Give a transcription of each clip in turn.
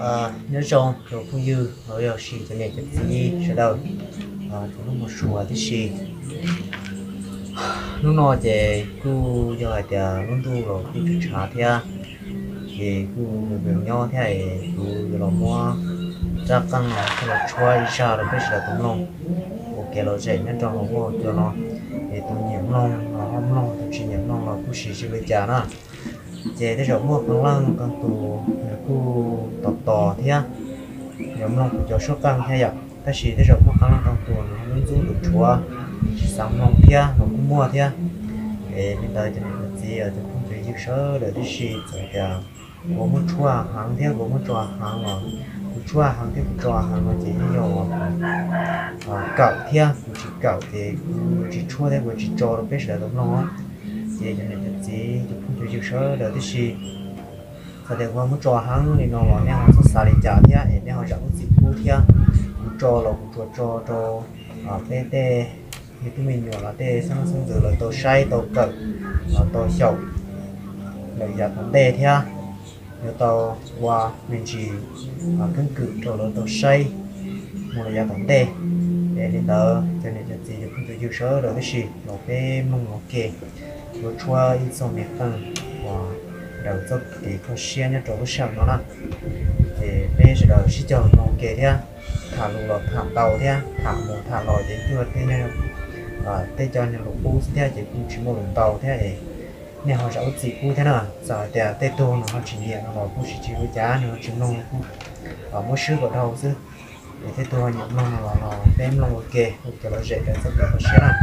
À. nhớ trong rồi cũng dư, rồi ở xì cho nên cái gì sẽ đâu à thì nó một số thì xì. Lúc nào thì cứ lại thì lúc tu rồi đi chút trả thì thì cứ biểu nhau thì cứ rồi mua ra căng là cái là chua đi xa rồi bây giờ cũng long ok rồi dậy nhớ trong nó vô, cho nó. Thì tôi nhiều long nó không long tôi chỉ nhiễm long là cứ xì xí bây giờ nó chế thế rồi mua con lăng, con tù cu, tọt tọt thế á. Nhóm lòng của cho số căng thế ạ. Ta chỉ thế rồi mua con lăng con tù, nó mới giúp được chúa. Sáng lòng thế á, nó cũng mua thế á. Để mình đợi cho mình gì ở trong không phải giúp sơ để đi xí rồi thì có một chúa hàng thế, có một chúa hàng mà. Chúa hàng thế chúa hàng mà chỉ nhiều ờ, cậu thế á, chỉ cậu thì chỉ chúa thế chỉ cho được biết là đúng không chế cho nên chị không cho chiếu sơ đỡ thế gì thật đó qua muốn cho hắn thì nó là nè họ xả đi trả thì ấy nè họ chẳng có gì cũ muốn cho là muốn cho cho cho à tê tê thì tụi mình nhỏ là tê sang sang giờ là tàu say tàu cận tàu sầu là giờ cũng tê thì nếu tàu qua mình chỉ cân cự cho là tàu say một là giờ cũng tê để đến tờ cho nên là chị không chịu chịu sơ đỡ tí gì nó cái mong ok vừa chua ít sau miệt tăng và đầu cho thì có xe nhá chỗ sẵn nó nè thì bây giờ đầu sẽ cho nó kể thế. Thả lù lọt, thả tàu thế. Thả một thả lòi đến chưa thế nha à tây cho nhà lục bù thế, chỉ cũng chỉ một lần tàu thế. Này nè họ sẽ chỉ cú thế nào? Giờ thì tây tô nó chỉ nhẹ nó cũng chỉ với giá nó chỉ nông ở mỗi sư của đầu chứ. Để tây tô nhận nông là nó đem nông ok ok nó dễ để cho nó sẽ làm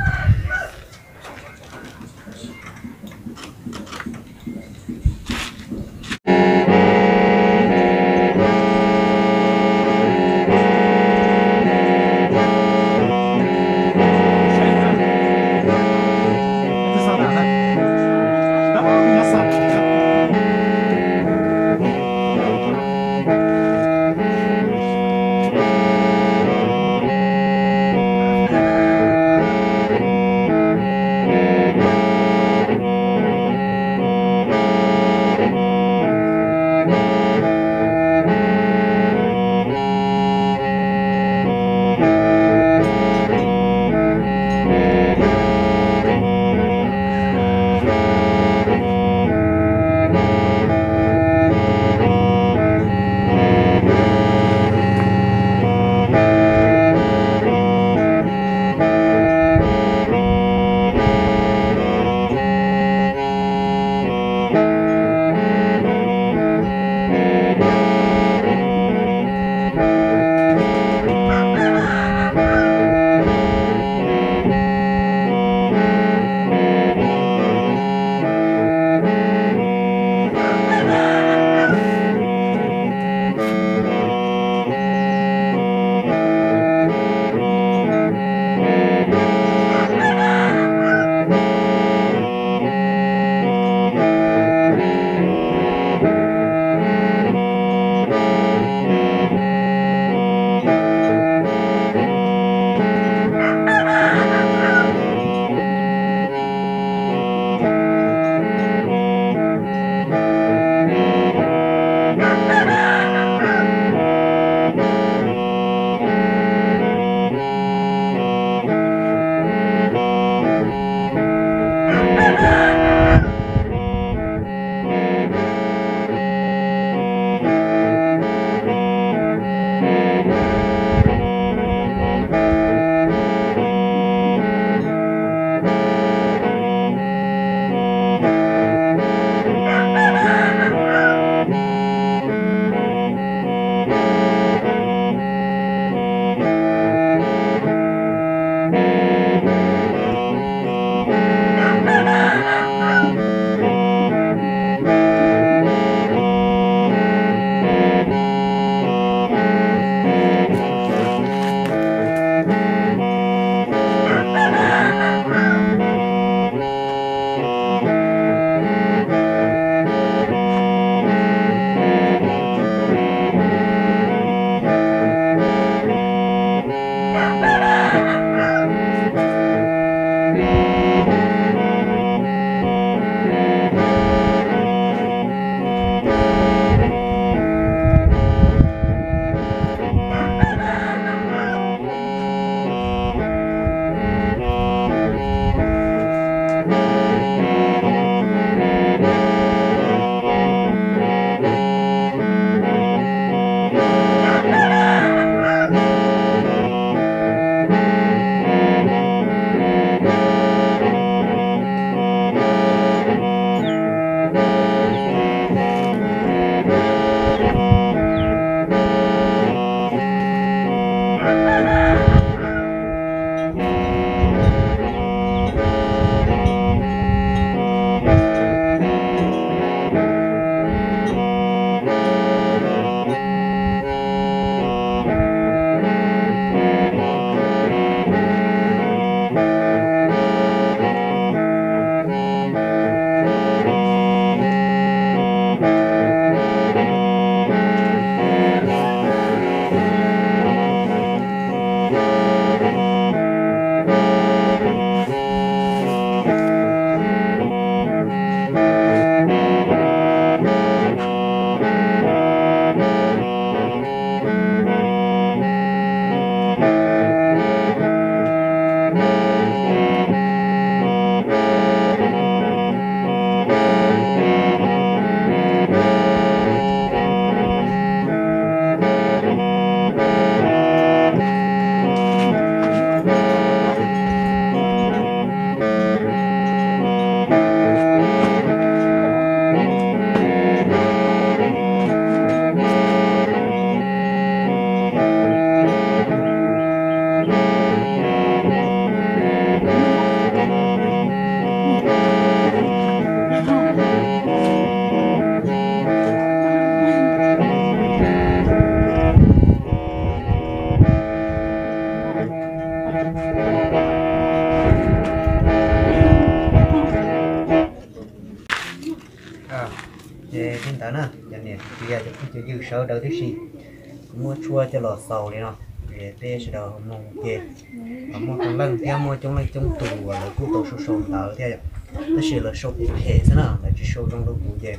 cho cho dư sơ đâu thế gì mua chua cho lò sầu đi nó để tê sẽ đầu mông kê. Mua trong lần theo, mua trong lần trong tù và lấy cụ tổ số số tạo theo. Nó sẽ là số thể thế nào? Là chỉ số trong lúc cụ về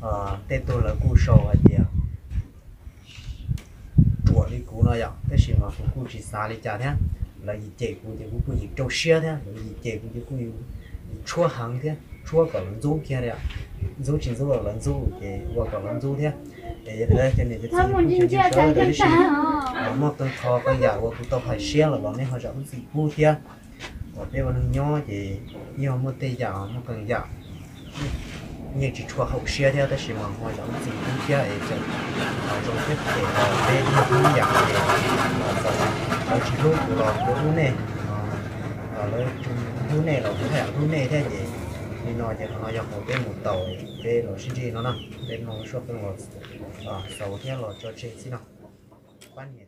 ờ tê tôi là cụ số hay gì chùa đi cụ nó vậy thế gì mà cụ chỉ xa đi chả thế. Là gì chạy cụ thì cụ gì trâu xe thế. Là gì chạy cụ thì cụ chua hàng thế chua cả lần du kia đấy ạ. Du chỉ du là lần du thì qua cả lần du thế để thế cho nên cái gì cũng chưa chưa sơ đấy chứ một tuần thọ cái nhà của tụi tao phải xe là bọn này họ chẳng gì mua thế ở đây bọn nhỏ thì nhiều một tây giả một cần giả nhưng chỉ chua hậu xe theo tới mà họ chẳng gì mua thế ấy chứ trong cái thể ở đây thì cũng giả thì ở chỉ lúc nó của này. Chung lúc này là cũng phải lúc này thế gì thì nó chỉ nó chỉ có cái một tàu cái nó xin gì nó nè cái nó shop cái nó à sau thế là cho chơi xin nào. Quan hệ